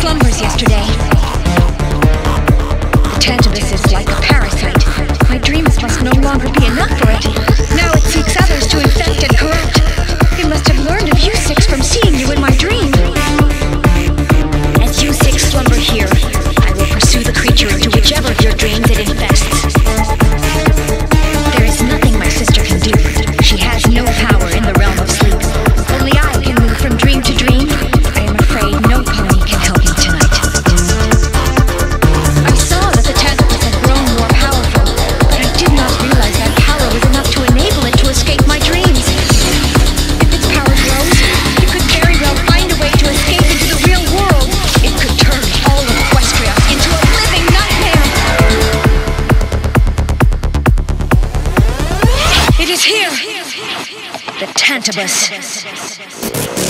slumbers yesterday. The tangibus is like a parasite. My dreams must no longer be enough for Octopus.